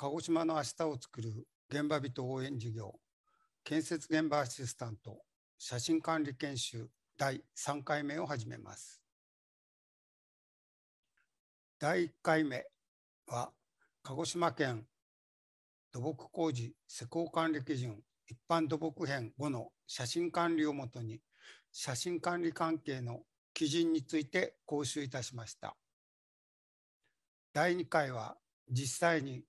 鹿児島の明日を作る現場人応援事業建設現場アシスタント写真管理研修第3回目を始めます第1回目は鹿児島県土木工事施工管理基準一般土木編5の写真管理をもとに写真管理関係の基準について講習いたしました。第2回は実際に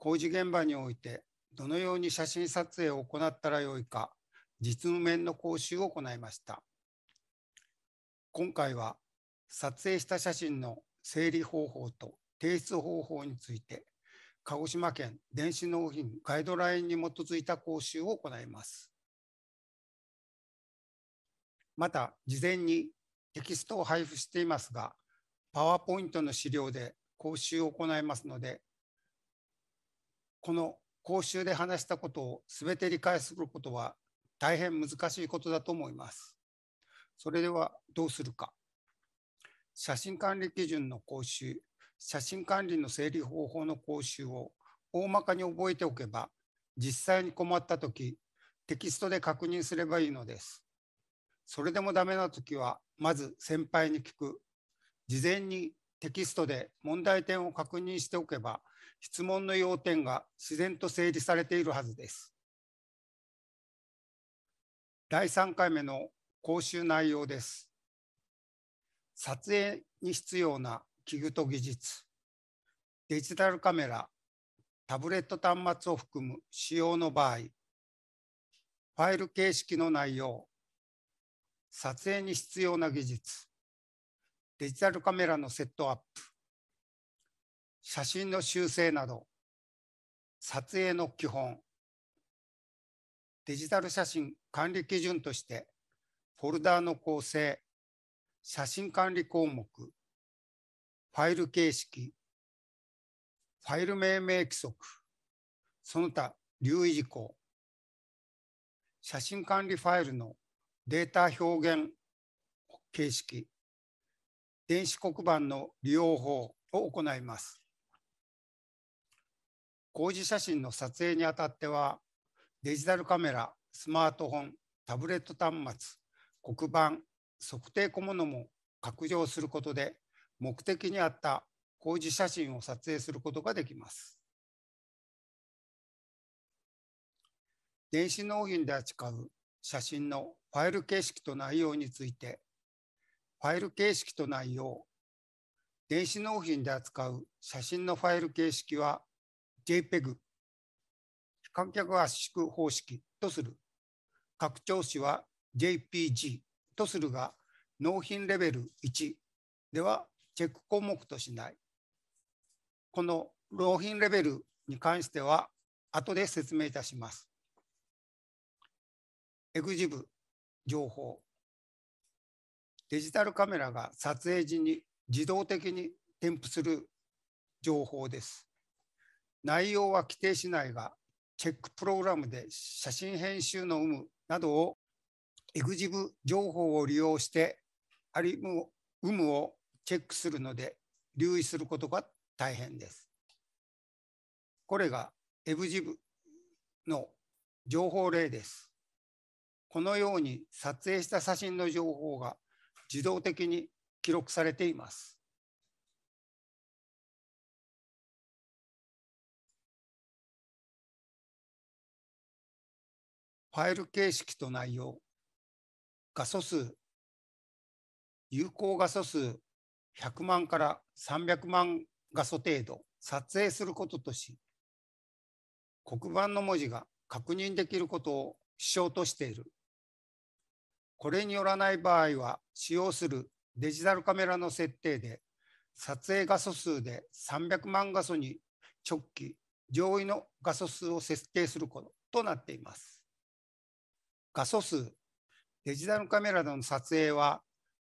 工事現場においてどのように写真撮影を行ったらよいか実務面の講習を行いました。今回は撮影した写真の整理方法と提出方法について鹿児島県電子納品ガイドラインに基づいた講習を行います。また事前にテキストを配布していますがパワーポイントの資料で講習を行いますのでこの講習で話したことを全て理解することは大変難しいことだと思います。それではどうするか。写真管理基準の講習、写真管理の整理方法の講習を大まかに覚えておけば、実際に困った時、テキストで確認すればいいのです。それでもダメな時は、まず先輩に聞く。事前にテキストで問題点を確認しておけば、質問の要点が自然と整理されているはずです。第3回目の講習内容です。撮影に必要な器具と技術、デジタルカメラ、タブレット端末を含む使用の場合、ファイル形式の内容、撮影に必要な技術、デジタルカメラのセットアップ、写真の修正など、撮影の基本、デジタル写真管理基準として、フォルダーの構成、写真管理項目、ファイル形式、ファイル命名規則、その他留意事項、写真管理ファイルのデータ表現形式、電子黒板の利用法を行います。工事写真の撮影にあたってはデジタルカメラスマートフォンタブレット端末黒板測定小物も拡張することで目的に合った工事写真を撮影することができます。電子納品で扱う写真のファイル形式と内容についてファイル形式と内容電子納品で扱う写真のファイル形式は JPEG、観客圧縮方式とする。拡張子は JPG とするが、納品レベル1ではチェック項目としない。この納品レベルに関しては後で説明いたします。エグジブ情報。デジタルカメラが撮影時に自動的に添付する情報です。内容は規定しないが、チェックプログラムで写真編集の有無などをエグジブ情報を利用してあり有無をチェックするので留意することが大変です。これがエグジブの情報例です。このように撮影した写真の情報が自動的に記録されています。ファイル形式と内容、画素数、有効画素数100万から300万画素程度撮影することとし、黒板の文字が確認できることを支障としている。これによらない場合は、使用するデジタルカメラの設定で、撮影画素数で300万画素に直帰、上位の画素数を設定することとなっています。画素数、デジタルカメラの撮影は、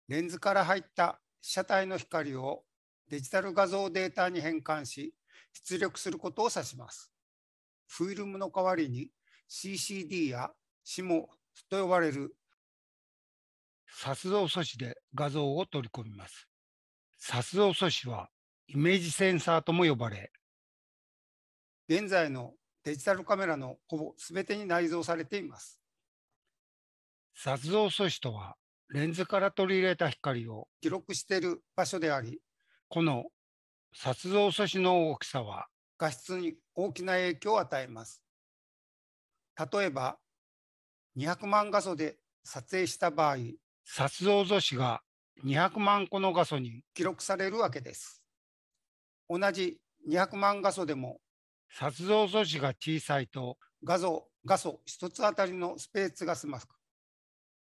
レンズから入った被写体の光をデジタル画像データに変換し、出力することを指します。フィルムの代わりに CCD や SIMO と呼ばれる撮像素子で画像を取り込みます。撮像素子はイメージセンサーとも呼ばれ、現在のデジタルカメラのほぼ全てに内蔵されています。撮像素子とは、レンズから取り入れた光を記録している場所であり、この撮像素子の大きさは画質に大きな影響を与えます。例えば、200万画素で撮影した場合、撮像素子が200万個の画素に記録されるわけです。同じ200万画素でも撮像素子が小さいと画像画素1つあたりのスペースが狭く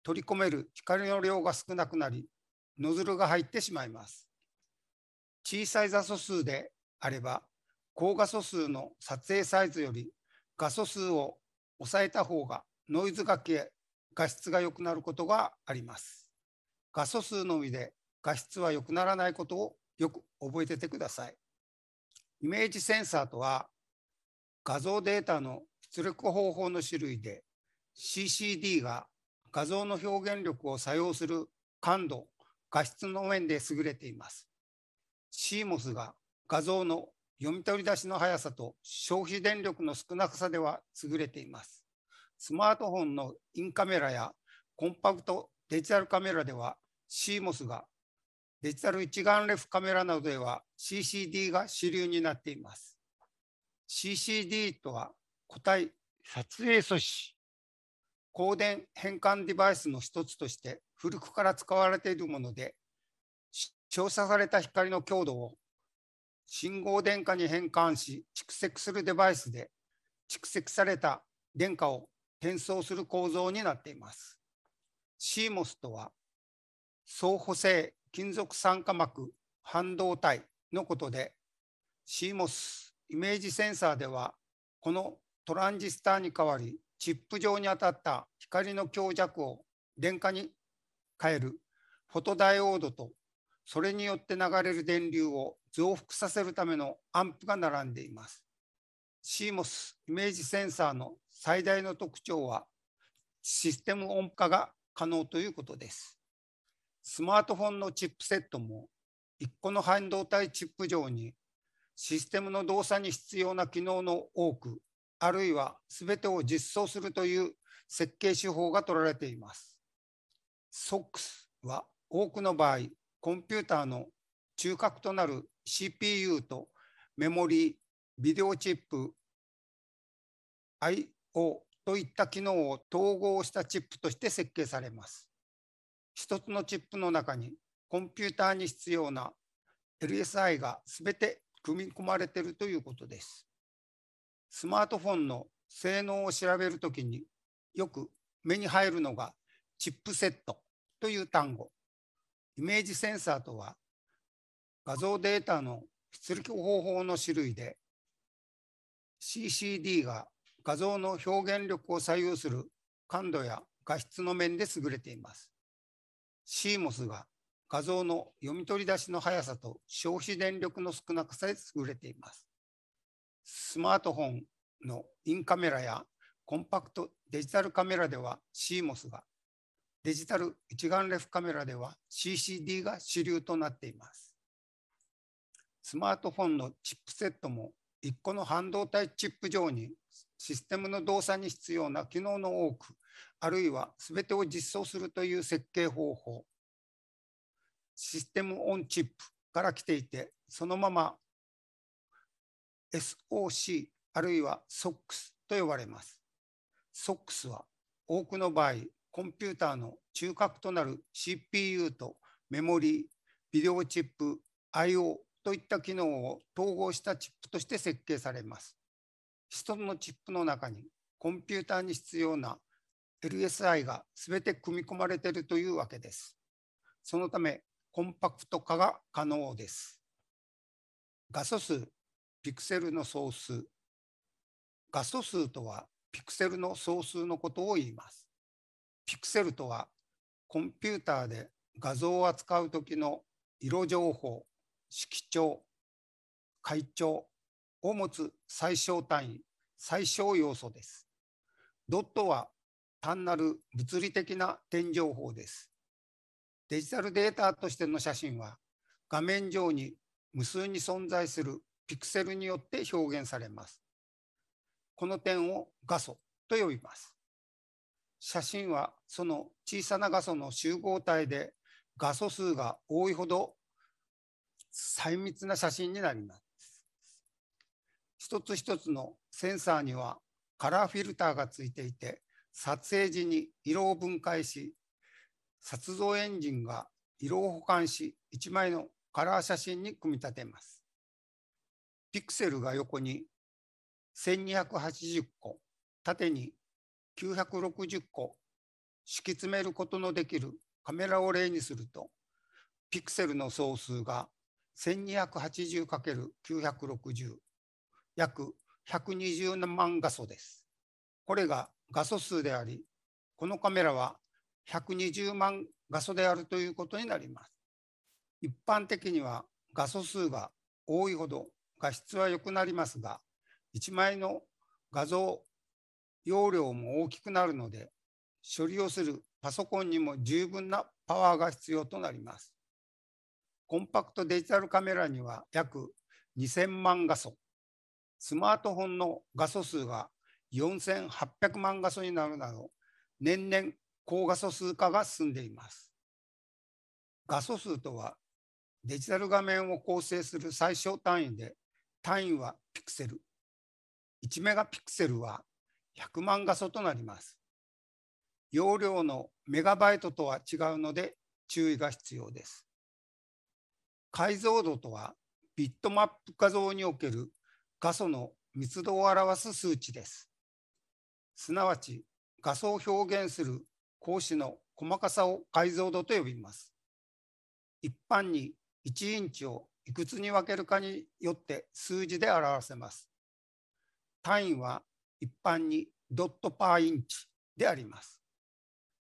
取り込める光の量が少なくなりノズルが入ってしまいます。小さい画素数であれば高画素数の撮影サイズより画素数を抑えた方がノイズが消え画質が良くなることがあります。画素数のみで画質は良くならないことをよく覚えててください。イメージセンサーとは画像データの出力方法の種類で CCD が画像の表現力を作用する感度、画質の面で優れています。CMOS が画像の読み取り出しの速さと消費電力の少なさでは優れています。スマートフォンのインカメラやコンパクトデジタルカメラでは CMOS がデジタル一眼レフカメラなどでは CCD が主流になっています。CCD とは固体撮影素子、光電変換デバイスの一つとして古くから使われているもので、照射された光の強度を信号電荷に変換し蓄積するデバイスで蓄積された電荷を転送する構造になっています。CMOS とは相補性金属酸化膜半導体のことで CMOS イメージセンサーではこのトランジスタに代わりチップ上に当たった光の強弱を電荷に変えるフォトダイオードとそれによって流れる電流を増幅させるためのアンプが並んでいます。CMOS イメージセンサーの最大の特徴はシステム音化が可能ということです。スマートフォンのチップセットも1個の半導体チップ上にシステムの動作に必要な機能の多くあるいは全てを実装するという設計手法が取られています。SOX は多くの場合コンピューターの中核となる CPU とメモリー、ビデオチップ、IO といった機能を統合したチップとして設計されます。一つのチップの中にコンピューターに必要な LSI が全て組み込まれているということです。スマートフォンの性能を調べるときによく目に入るのがチップセットという単語。イメージセンサーとは画像データの出力方法の種類で CCD が画像の表現力を左右する感度や画質の面で優れています。CMOS が画像の読み取り出しの速さと消費電力の少なくさで優れています。スマートフォンのインカメラやコンパクトデジタルカメラでは CMOS が、デジタル一眼レフカメラでは CCD が主流となっています。スマートフォンのチップセットも1個の半導体チップ上にシステムの動作に必要な機能の多く、あるいは全てを実装するという設計方法、システムオンチップから来ていて、そのまま SOC あるいは SOX と呼ばれます。SOX は多くの場合、コンピューターの中核となる CPU とメモリー、ビデオチップ、IO といった機能を統合したチップとして設計されます。一つのチップの中にコンピューターに必要な LSI が全て組み込まれているというわけです。そのためコンパクト化が可能です。画素数、ピクセルの総数。画素数とはピクセルの総数のことを言います。ピクセルとはコンピューターで画像を扱う時の色情報、色調、階調を持つ最小単位、最小要素です。ドットは単なる物理的な点情報です。デジタルデータとしての写真は画面上に無数に存在するピクセルによって表現されます。この点を画素と呼びます。写真はその小さな画素の集合体で画素数が多いほど細密な写真になります。一つ一つのセンサーにはカラーフィルターがついていて撮影時に色を分解し撮像エンジンが色を保管し1枚のカラー写真に組み立てます。ピクセルが横に1280個縦に960個敷き詰めることのできるカメラを例にするとピクセルの総数が 1280×960 約120万画素です。これが画素数でありこのカメラは120万画素であるということになります。一般的には画素数が多いほど画質は良くなりますが1枚の画像容量も大きくなるので処理をするパソコンにも十分なパワーが必要となります。コンパクトデジタルカメラには約2000万画素、スマートフォンの画素数が4800万画素になるなど、年々高画素数化が進んでいます。画素数とはデジタル画面を構成する最小単位で、単位はピクセル。1メガピクセルは100万画素となります。容量のメガバイトとは違うので注意が必要です。解像度とはビットマップ画像における画素の密度を表す数値です。すなわち画素を表現する格子の細かさを解像度と呼びます。一般に1インチをいくつに分けるかによって数字で表せます。単位は一般にドットパーインチであります。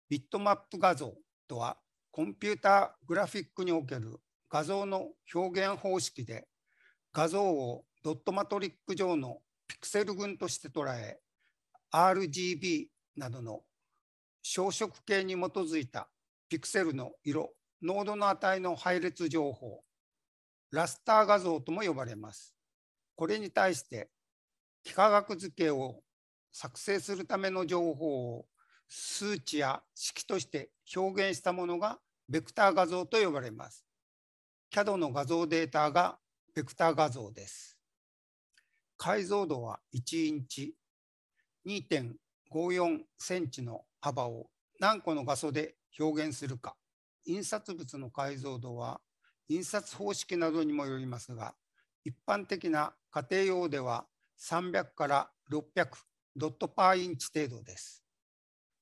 ビットマップ画像とはコンピューターグラフィックにおける画像の表現方式で画像をドットマトリック上のピクセル群として捉え RGB などの小色系に基づいたピクセルの色濃度の値の配列情報ラスター画像とも呼ばれます。これに対して幾何学図形を作成するための情報を数値や式として表現したものがベクター画像と呼ばれます。CAD の画像データがベクター画像です。解像度は1インチ2.54センチの幅を何個の画素で表現するか。印刷物の解像度は印刷方式などにもよりますが、一般的な家庭用では300から600ドットパーインチ程度です。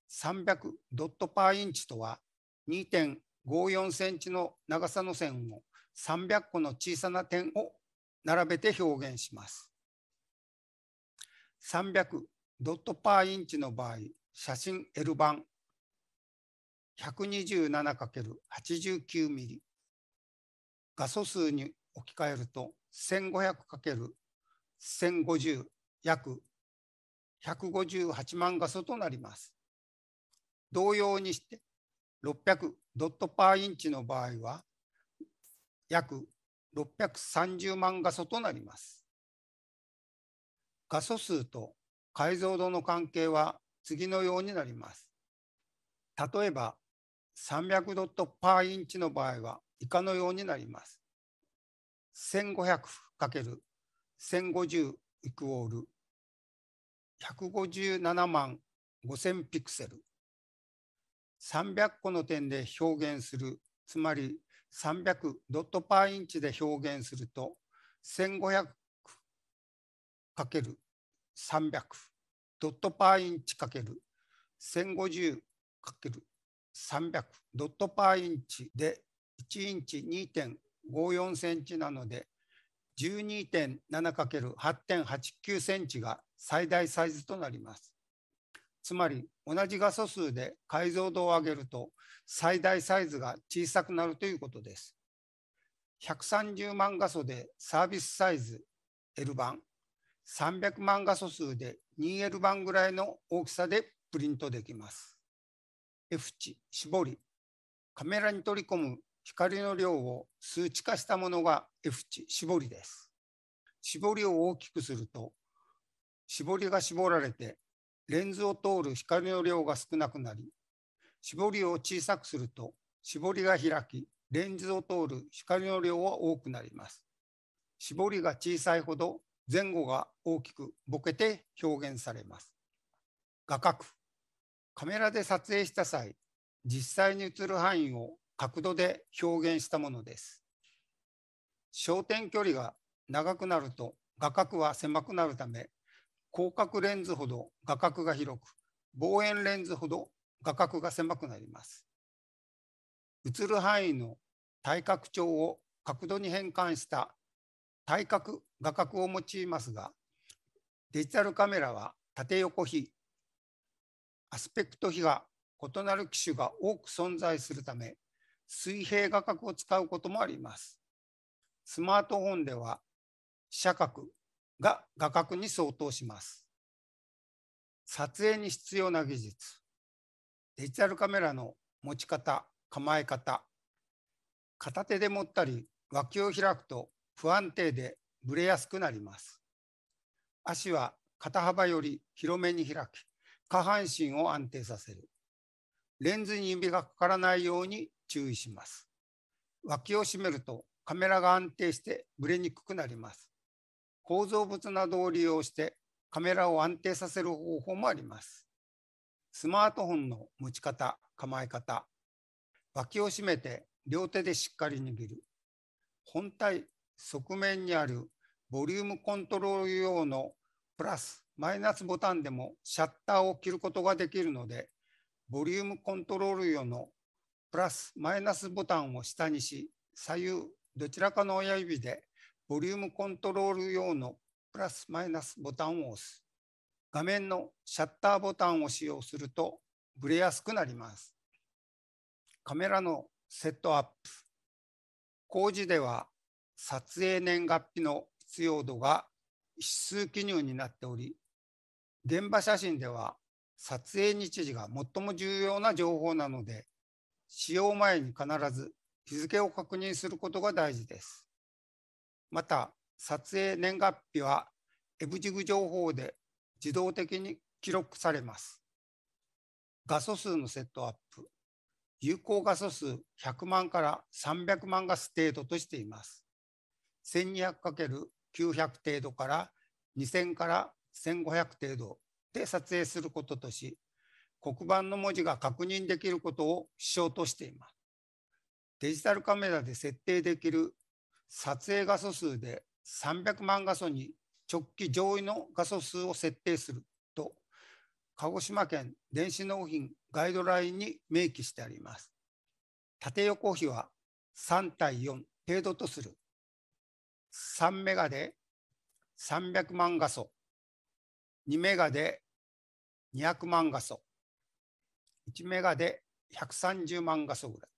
300ドットパーインチとは2.54センチの長さの線を300個の小さな点を並べて表現します。300ドットパーインチの場合、写真 L 版 127×89 ミリ画素数に置き換えると 1500×1050 約158万画素となります。同様にして600ドットパーインチの場合は約630万画素となります。画素数と解像度の関係は次のようになります。例えば300ドットパーインチの場合は以下のようになります。1500×1050 イクオール157万5000ピクセル。300個の点で表現する、つまり300ドットパーインチで表現すると、1500かける300ドットパーインチかける1050かける300ドットパーインチで1インチ2.54センチなので 12.7×8.89 センチが最大サイズとなります。つまり同じ画素数で解像度を上げると最大サイズが小さくなるということです。130万画素でサービスサイズ L 版、300万画素数で 2L 版ぐらいの大きさでプリントできます。F 値、絞り、カメラに取り込む光の量を数値化したものが F 値、絞りです。絞りを大きくすると絞りが絞られてレンズを通る光の量が少なくなり絞りを小さくすると絞りが開きレンズを通る光の量は多くなります。絞りが小さいほど前後が大きくボケて表現されます。画角カメラで撮影した際実際に映る範囲を角度で表現したものです。焦点距離が長くなると画角は狭くなるため広角レンズほど画角が広く望遠レンズほど画角が狭くなります。映る範囲の対角調を角度に変換した対角画角を用いますがデジタルカメラは縦横比アスペクト比が異なる機種が多く存在するため水平画角を使うこともあります。スマートフォンでは斜角が画角に相当します。撮影に必要な技術デジタルカメラの持ち方構え方片手で持ったり脇を開くと不安定でぶれやすくなります。足は肩幅より広めに開き下半身を安定させる。レンズに指がかからないように注意します。脇を締めるとカメラが安定してぶれにくくなります。構造物などを利用してカメラを安定させる方法もあります。スマートフォンの持ち方、構え方、脇を締めて両手でしっかり握る。本体側面にあるボリュームコントロール用のプラスマイナスボタンでもシャッターを切ることができるのでボリュームコントロール用のプラスマイナスボタンを下にし左右どちらかの親指でボリュームコントロール用のプラスマイナスボタンを押す。画面のシャッターボタンを使用するとブレやすくなります。カメラのセットアップ。工事では撮影年月日の必要度が指数記入になっており現場写真では撮影日時が最も重要な情報なので使用前に必ず日付を確認することが大事です。また撮影年月日はエブジグ情報で自動的に記録されます。画素数のセットアップ有効画素数100万から300万画素程度としています。1200×900 程度から2000から1500程度で撮影することとし黒板の文字が確認できることを支障としています。デジタルカメラで設定できる撮影画素数で300万画素に直帰上位の画素数を設定すると鹿児島県電子納品ガイドラインに明記してあります。縦横比は3対4程度とする。3メガで300万画素、2メガで200万画素、1メガで130万画素ぐらい。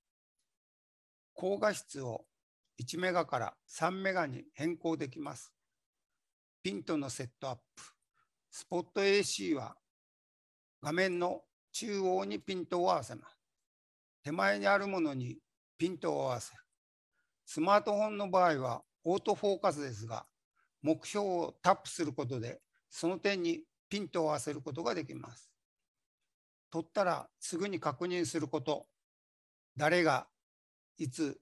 高画質を1メガから3メガに変更できます。ピントのセットアップ。スポット AC は画面の中央にピントを合わせます。手前にあるものにピントを合わせる。スマートフォンの場合はオートフォーカスですが、目標をタップすることでその点にピントを合わせることができます。撮ったらすぐに確認すること、誰がいつ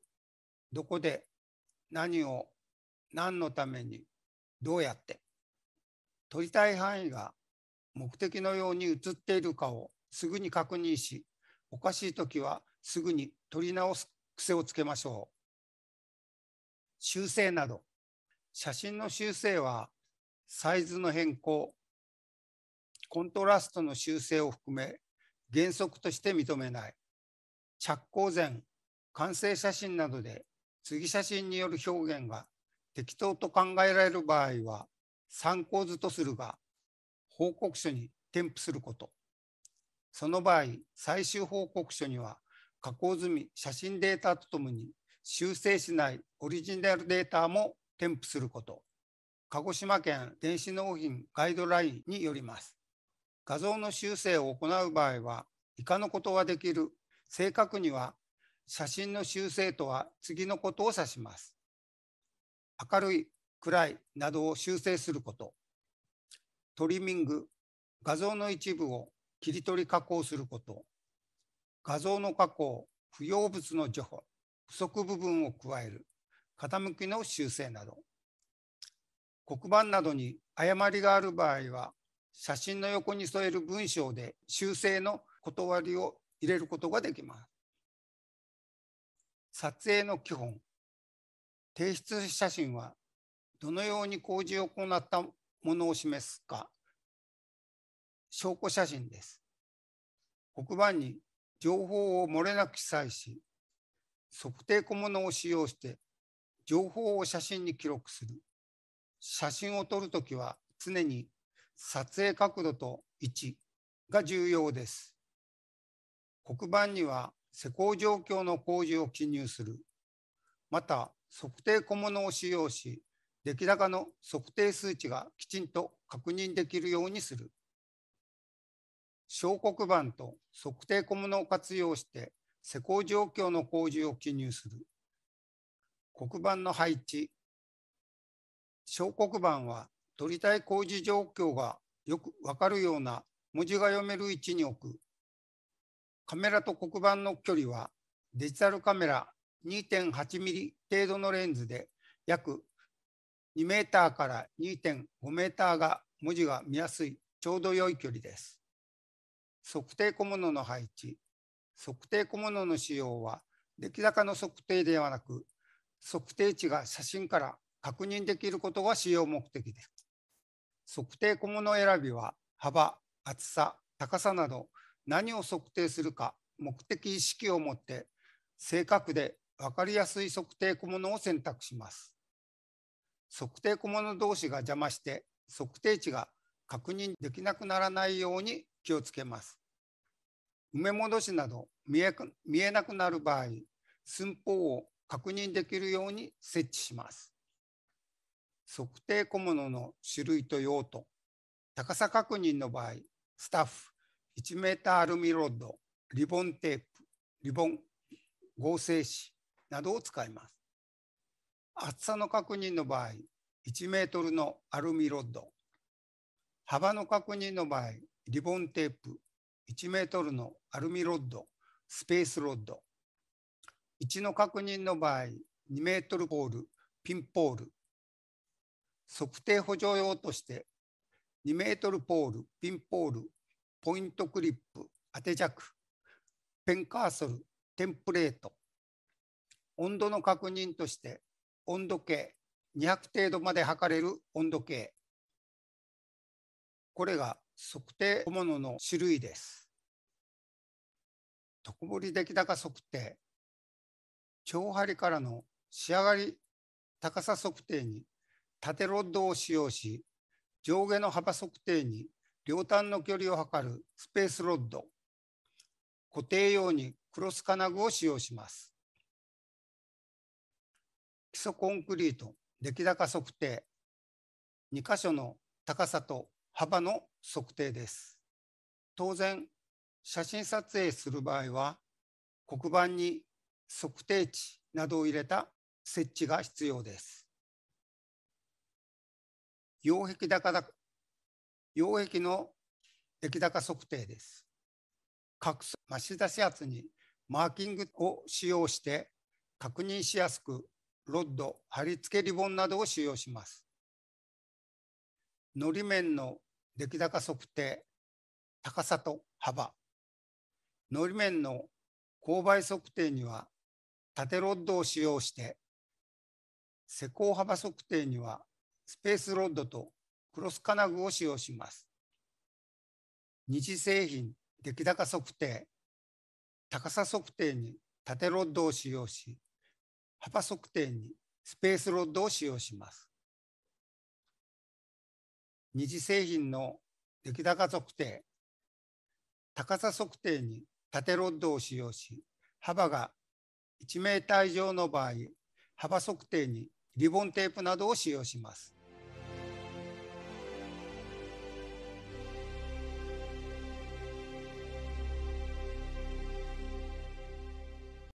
どこで何を何のためにどうやって。撮りたい範囲が目的のように映っているかをすぐに確認しおかしい時はすぐに撮り直す癖をつけましょう。修正など。写真の修正はサイズの変更コントラストの修正を含め原則として認めない着工前完成写真などで次写真による表現が適当と考えられる場合は参考図とするが報告書に添付すること。その場合、最終報告書には加工済み写真データとともに修正しないオリジナルデータも添付すること。鹿児島県電子納品ガイドラインによります。画像の修正を行う場合は以下のことができる。正確には写真の修正とは次のことを指します。明るい、暗いなどを修正すること。トリミング、画像の一部を切り取り加工すること、画像の加工、不要物の除去、不足部分を加える、傾きの修正など、黒板などに誤りがある場合は、写真の横に添える文章で修正の断りを入れることができます。撮影の基本。提出写真はどのように工事を行ったものを示すか。証拠写真です。黒板に情報を漏れなく記載し、測定小物を使用して情報を写真に記録する。写真を撮るときは常に撮影角度と位置が重要です。黒板には施工状況の工事を記入する。また、測定小物を使用し、出来高の測定数値がきちんと確認できるようにする。小黒板と測定小物を活用して施工状況の工事を記入する。黒板の配置。小黒板は取りたい工事状況がよくわかるような文字が読める位置に置く。カメラと黒板の距離はデジタルカメラ2.8ミリ程度のレンズで約2メーターから2.5メーターが文字が見やすいちょうど良い距離です。測定小物の配置。測定小物の使用は出来高の測定ではなく測定値が写真から確認できることが使用目的です。測定小物選びは幅、厚さ、高さなど何を測定するか目的意識を持って正確で分かりやすい測定小物を選択します。測定小物同士が邪魔して測定値が確認できなくならないように気をつけます。埋め戻しなど見え見えなくなる場合、寸法を確認できるように設置します。測定小物の種類と用途、高さ確認の場合、スタッフ、1メーターアルミロッド、リボンテープ、リボン、合成紙などを使います。厚さの確認の場合、1メートルのアルミロッド、幅の確認の場合、リボンテープ、1メートルのアルミロッド、スペースロッド、位置の確認の場合、2メートルポール、ピンポール、測定補助用として2メートルポール、ピンポール、ポイントクリップ、当て弱、ペンカーソル、テンプレート、温度の確認として温度計、200程度まで測れる温度計。これが測定小物の種類です。特盛出来高測定。長針からの仕上がり高さ測定に縦ロッドを使用し、上下の幅測定に両端の距離を測るスペースロッド、固定用にクロス金具を使用します。基礎コンクリート、出来高測定、2箇所の高さと幅の測定です。当然、写真撮影する場合は、黒板に測定値などを入れた設置が必要です。擁壁高だ擁壁の出来高測定です。各増し出し圧にマーキングを使用して確認しやすくロッド、貼り付けリボンなどを使用します。のり面の出来高測定、高さと幅。のり面の勾配測定には縦ロッドを使用して、施工幅測定にはスペースロッドとクロス金具を使用します。二次製品出来高測定、高さ測定に縦ロッドを使用し、幅測定にスペースロッドを使用します。二次製品の出来高測定、高さ測定に縦ロッドを使用し、幅が1メーター以上の場合、幅測定にリボンテープなどを使用します。